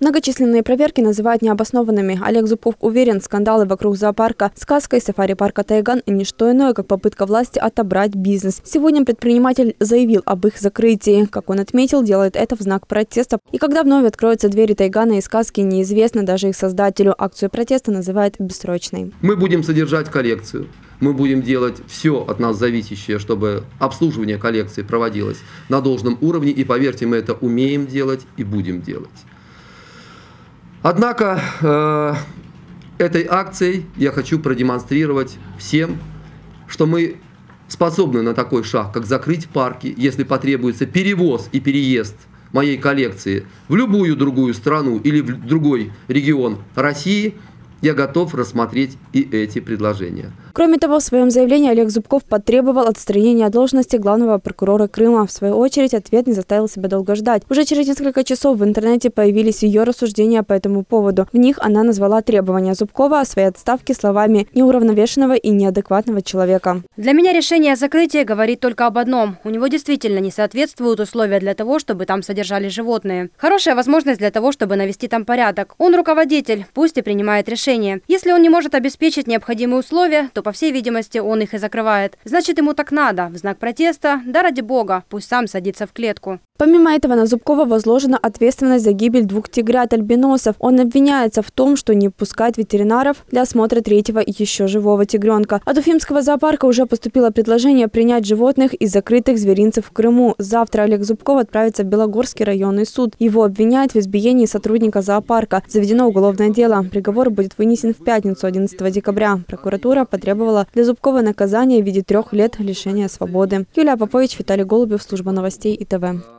Многочисленные проверки называют необоснованными. Олег Зубков уверен, скандалы вокруг зоопарка, сказка и сафари-парка «Тайган» – не что иное, как попытка власти отобрать бизнес. Сегодня предприниматель заявил об их закрытии. Как он отметил, делает это в знак протеста. И когда вновь откроются двери «Тайгана» и сказки, неизвестно даже их создателю. Акцию протеста называют бессрочной. Мы будем содержать коллекцию. Мы будем делать все от нас зависящее, чтобы обслуживание коллекции проводилось на должном уровне. И поверьте, мы это умеем делать и будем делать. Однако э, этой акцией я хочу продемонстрировать всем, что мы способны на такой шаг, как закрыть парки, если потребуется перевоз и переезд моей коллекции в любую другую страну или в другой регион России, я готов рассмотреть и эти предложения. Кроме того, в своем заявлении Олег Зубков потребовал отстранения от должности главного прокурора Крыма. В свою очередь, ответ не заставил себя долго ждать. Уже через несколько часов в интернете появились ее рассуждения по этому поводу. В них она назвала требования Зубкова о своей отставке словами неуравновешенного и неадекватного человека. Для меня решение о закрытии говорит только об одном. У него действительно не соответствуют условия для того, чтобы там содержали животные. Хорошая возможность для того, чтобы навести там порядок. Он руководитель, пусть и принимает решение. Если он не может обеспечить необходимые условия, то по всей видимости, он их и закрывает. Значит, ему так надо. В знак протеста, да ради бога, пусть сам садится в клетку. Помимо этого, на Зубкова возложена ответственность за гибель двух тигрят-альбиносов. Он обвиняется в том, что не пускает ветеринаров для осмотра третьего еще живого тигренка. От Уфимского зоопарка уже поступило предложение принять животных из закрытых зверинцев в Крыму. Завтра Олег Зубков отправится в Белогорский районный суд. Его обвиняют в избиении сотрудника зоопарка. Заведено уголовное дело. Приговор будет вынесен в пятницу 11 декабря. Прокуратура потребовала для Зубкова наказание в виде трех лет лишения свободы. Юлия Попович, Виталий Голубев, служба новостей ИТВ.